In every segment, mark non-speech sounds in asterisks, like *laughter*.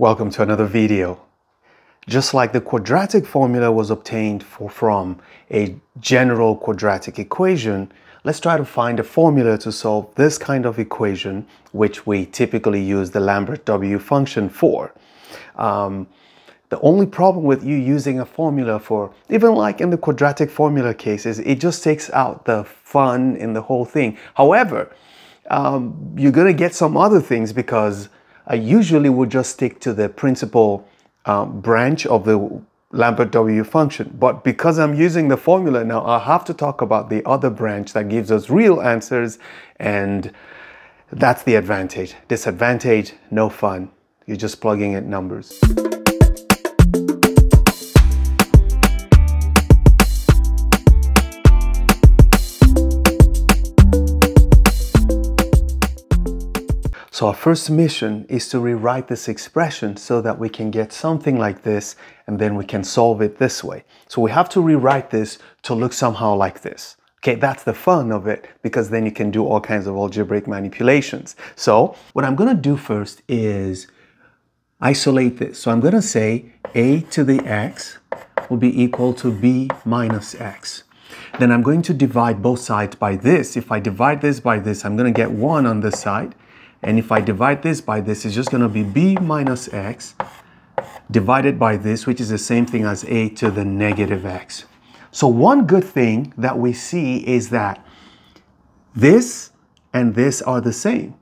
Welcome to another video. Just like the quadratic formula was obtained for, from a general quadratic equation, let's try to find a formula to solve this kind of equation, which we typically use the Lambert W function for. Um, the only problem with you using a formula for, even like in the quadratic formula cases, it just takes out the fun in the whole thing. However, um, you're going to get some other things because I usually would just stick to the principal um, branch of the Lambert W function. But because I'm using the formula now, I have to talk about the other branch that gives us real answers. And that's the advantage. Disadvantage, no fun. You're just plugging in numbers. So our first mission is to rewrite this expression so that we can get something like this and then we can solve it this way. So we have to rewrite this to look somehow like this. Okay, that's the fun of it because then you can do all kinds of algebraic manipulations. So what I'm going to do first is isolate this. So I'm going to say a to the x will be equal to b minus x. Then I'm going to divide both sides by this. If I divide this by this, I'm going to get 1 on this side and if I divide this by this, it's just going to be b minus x divided by this, which is the same thing as a to the negative x. So one good thing that we see is that this and this are the same.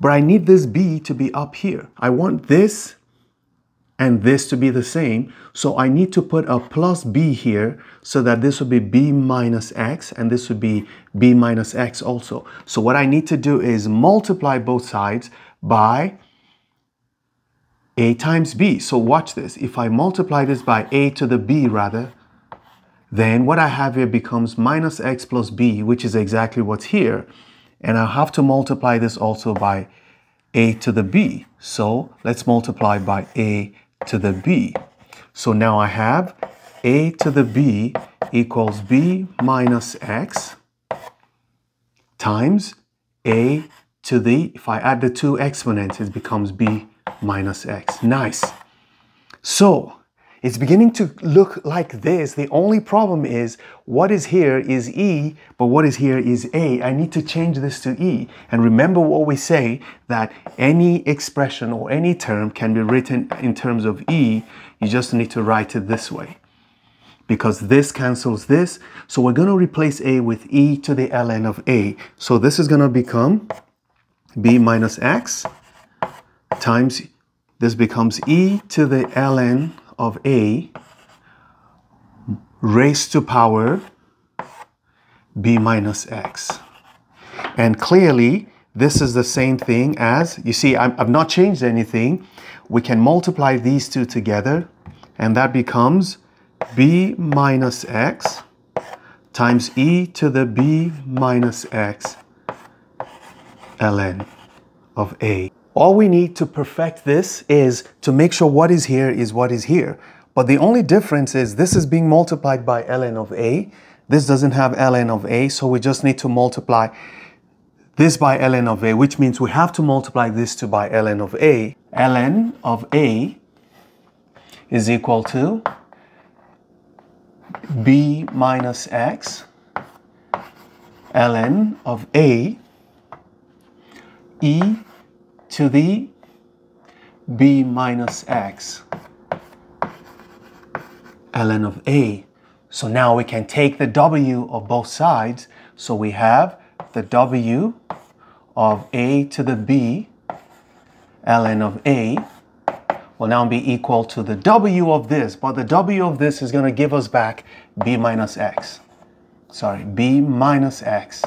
But I need this b to be up here. I want this and this to be the same. So I need to put a plus b here so that this would be b minus x and this would be b minus x also. So what I need to do is multiply both sides by a times b. So watch this. If I multiply this by a to the b rather, then what I have here becomes minus x plus b, which is exactly what's here. And I have to multiply this also by a to the b. So let's multiply by a to the b. So now I have a to the b equals b minus x times a to the, if I add the two exponents, it becomes b minus x. Nice. So it's beginning to look like this. The only problem is what is here is E, but what is here is A. I need to change this to E. And remember what we say that any expression or any term can be written in terms of E. You just need to write it this way because this cancels this. So we're going to replace A with E to the ln of A. So this is going to become B minus X times, this becomes E to the ln of a raised to power b minus x. And clearly, this is the same thing as, you see, i have not changed anything. We can multiply these two together, and that becomes b minus x times e to the b minus x ln of a. All we need to perfect this is to make sure what is here is what is here. But the only difference is this is being multiplied by ln of a. This doesn't have ln of a, so we just need to multiply this by ln of a, which means we have to multiply this to by ln of a. ln of a is equal to b minus x ln of a e to the b minus x ln of a. So now we can take the w of both sides. So we have the w of a to the b ln of a will now be equal to the w of this. But the w of this is going to give us back b minus x. Sorry, b minus x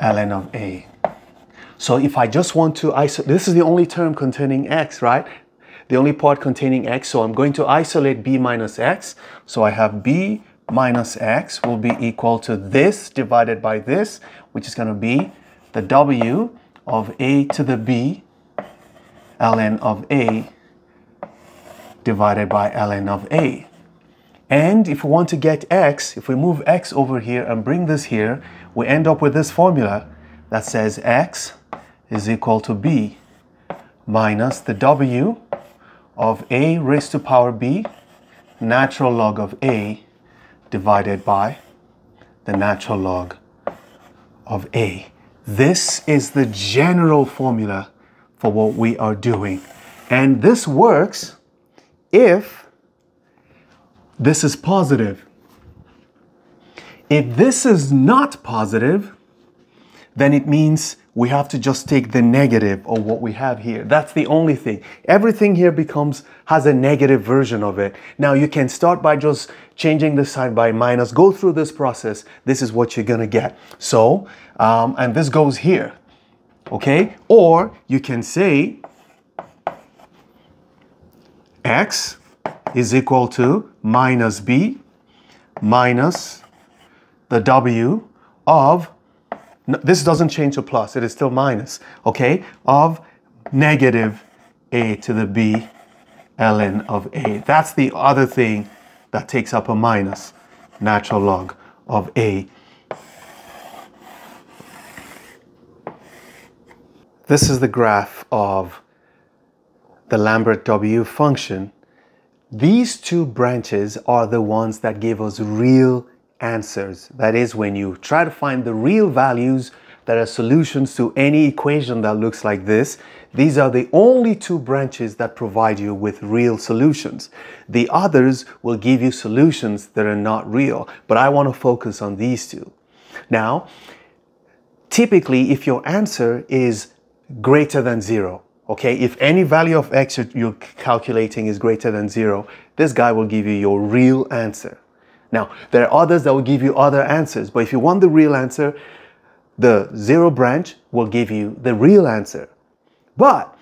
ln of a. So if I just want to isolate, this is the only term containing x, right? The only part containing x, so I'm going to isolate b minus x. So I have b minus x will be equal to this divided by this, which is going to be the w of a to the b ln of a divided by ln of a. And if we want to get x, if we move x over here and bring this here, we end up with this formula that says x is equal to b minus the w of a raised to power b natural log of a divided by the natural log of a. This is the general formula for what we are doing. And this works if this is positive. If this is not positive, then it means we have to just take the negative of what we have here. That's the only thing. Everything here becomes, has a negative version of it. Now you can start by just changing the sign by minus, go through this process. This is what you're gonna get. So, um, and this goes here, okay? Or you can say x is equal to minus b minus the w of this doesn't change to plus, it is still minus, okay, of negative a to the b ln of a. That's the other thing that takes up a minus, natural log of a. This is the graph of the Lambert W function. These two branches are the ones that give us real answers. That is when you try to find the real values that are solutions to any equation that looks like this. These are the only two branches that provide you with real solutions. The others will give you solutions that are not real, but I want to focus on these two. Now, typically, if your answer is greater than zero, okay, if any value of x you're calculating is greater than zero, this guy will give you your real answer. Now, there are others that will give you other answers, but if you want the real answer, the zero branch will give you the real answer. But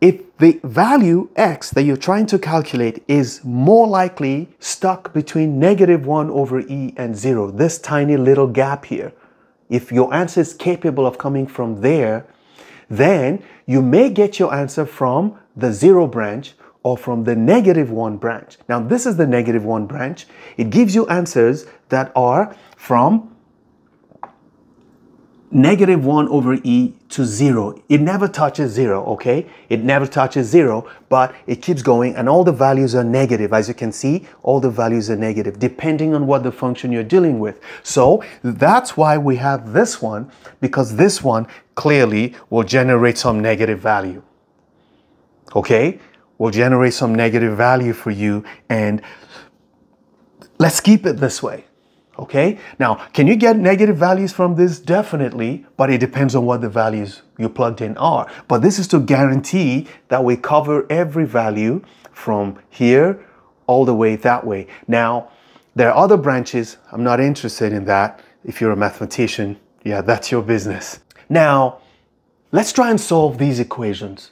if the value x that you're trying to calculate is more likely stuck between negative 1 over e and 0, this tiny little gap here, if your answer is capable of coming from there, then you may get your answer from the 0 branch or from the negative 1 branch. Now this is the negative 1 branch. It gives you answers that are from negative 1 over e to 0. It never touches 0, okay? It never touches 0, but it keeps going and all the values are negative. As you can see, all the values are negative depending on what the function you're dealing with. So that's why we have this one because this one clearly will generate some negative value. Okay? Will generate some negative value for you. And let's keep it this way. Okay. Now, can you get negative values from this? Definitely, but it depends on what the values you plugged in are. But this is to guarantee that we cover every value from here all the way that way. Now, there are other branches. I'm not interested in that. If you're a mathematician, yeah, that's your business. Now, let's try and solve these equations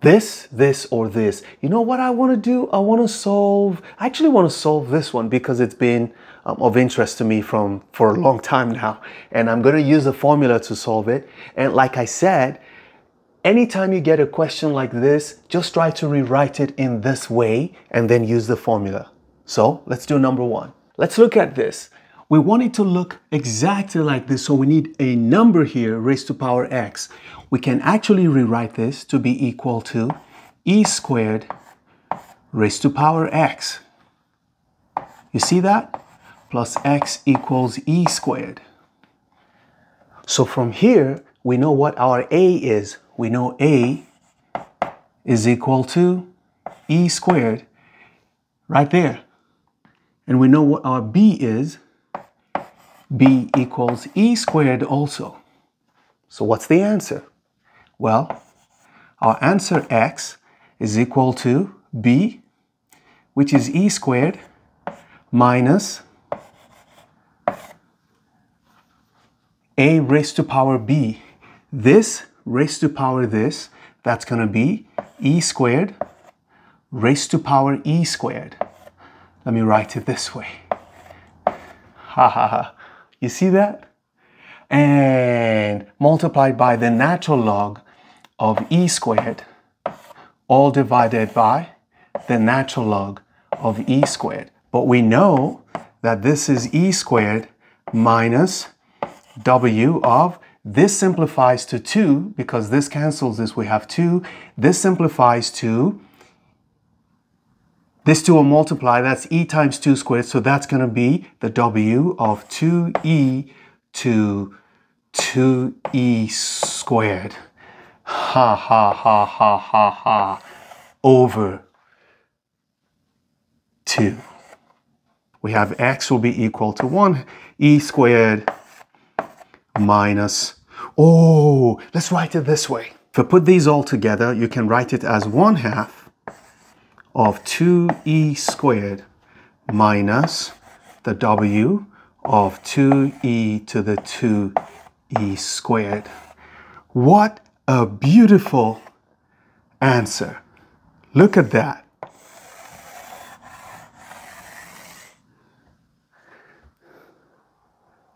this, this, or this. You know what I want to do? I want to solve, I actually want to solve this one because it's been um, of interest to me from for a long time now. And I'm going to use a formula to solve it. And like I said, anytime you get a question like this, just try to rewrite it in this way and then use the formula. So let's do number one. Let's look at this. We want it to look exactly like this, so we need a number here raised to power x. We can actually rewrite this to be equal to e squared raised to power x. You see that? Plus x equals e squared. So from here, we know what our a is. We know a is equal to e squared right there. And we know what our b is b equals e squared also. So what's the answer? Well, our answer x is equal to b, which is e squared, minus a raised to power b. This raised to power this, that's going to be e squared raised to power e squared. Let me write it this way. Ha ha ha. You see that? And multiplied by the natural log of e squared, all divided by the natural log of e squared. But we know that this is e squared minus w of This simplifies to 2 because this cancels this. We have 2. This simplifies to this 2 will multiply. That's e times 2 squared. So that's going to be the w of 2e to 2e squared. Ha ha ha ha ha ha. Over 2. We have x will be equal to 1 e squared minus, oh, let's write it this way. If I put these all together, you can write it as 1 half of 2e squared minus the w of 2e to the 2e squared. What a beautiful answer. Look at that.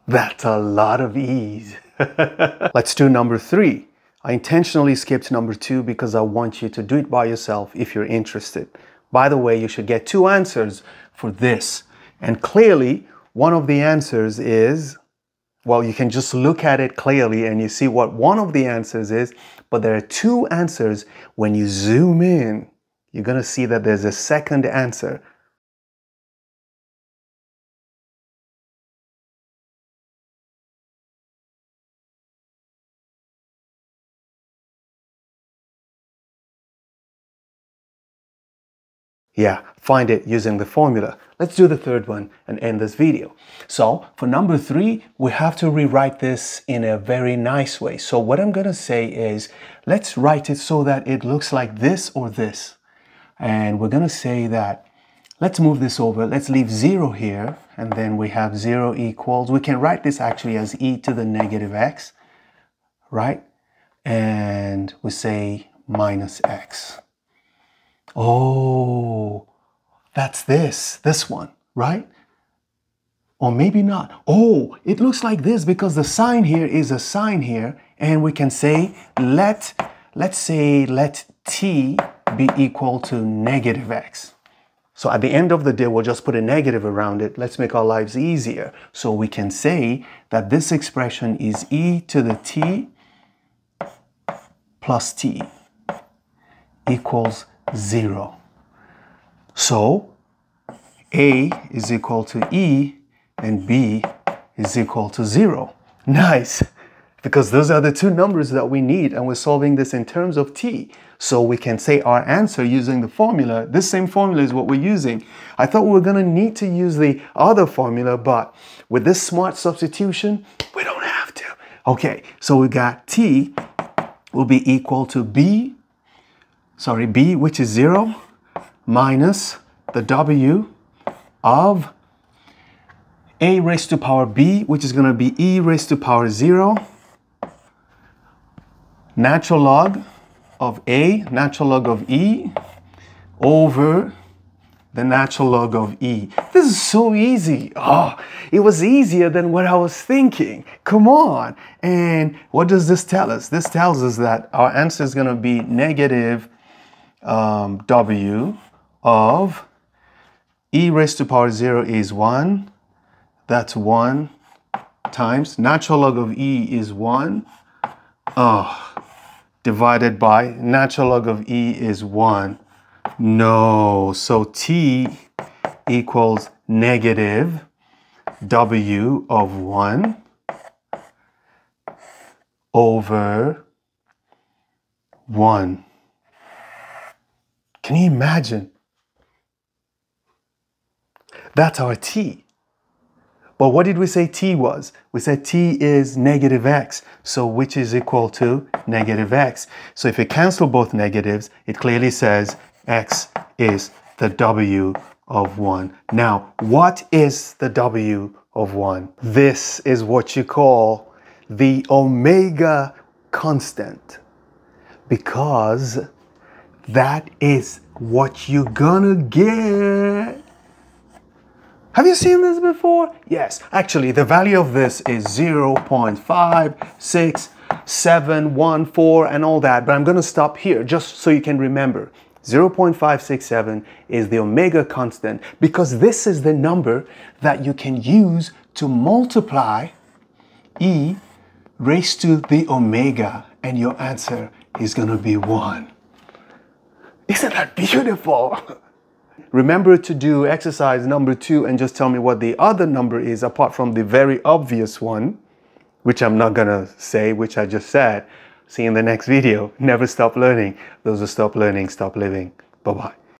That's a lot of ease. *laughs* Let's do number three. I intentionally skipped number two because I want you to do it by yourself if you're interested. By the way, you should get two answers for this. And clearly, one of the answers is, well, you can just look at it clearly and you see what one of the answers is, but there are two answers. When you zoom in, you're to see that there's a second answer Yeah, find it using the formula. Let's do the third one and end this video. So for number three, we have to rewrite this in a very nice way. So what I'm going to say is, let's write it so that it looks like this or this. And we're going to say that, let's move this over. Let's leave zero here. And then we have zero equals, we can write this actually as e to the negative x, right? And we say minus x. Oh, that's this, this one, right? Or maybe not. Oh, it looks like this because the sign here is a sign here. And we can say, let, let's say, let t be equal to negative x. So at the end of the day, we'll just put a negative around it. Let's make our lives easier. So we can say that this expression is e to the t plus t equals 0. So A is equal to E and B is equal to 0. *laughs* Nice! Because those are the two numbers that we need and we're solving this in terms of t. So we can say our answer using the formula. This same formula is what we're using. I thought we were going to need to use the other formula, but with this smart substitution, we don't have to. Okay, so we got t will be equal to b sorry, b, which is 0, minus the w of a raised to power b, which is going to be e raised to power 0, natural log of a, natural log of e, over the natural log of e. This is so easy. Oh, it was easier than what I was thinking. Come on. And what does this tell us? This tells us that our answer is going to be negative um, w of e raised to the power 0 is 1. That's 1 times natural log of e is 1. Oh, divided by natural log of e is 1. No, so t equals negative w of 1 over 1. Can you imagine? That's our t. But what did we say t was? We said t is negative x, so which is equal to negative x. So if we cancel both negatives, it clearly says x is the w of 1. Now, what is the w of 1? This is what you call the omega constant because that is what you're gonna get. Have you seen this before? Yes, actually the value of this is 0.56714 and all that, but I'm gonna stop here just so you can remember. 0.567 is the omega constant because this is the number that you can use to multiply E raised to the omega, and your answer is to be 1. Isn't that beautiful? Remember to do exercise number two and just tell me what the other number is apart from the very obvious one, which I'm not gonna say, which I just said. See you in the next video. Never stop learning. Those who stop learning, stop living. Bye-bye.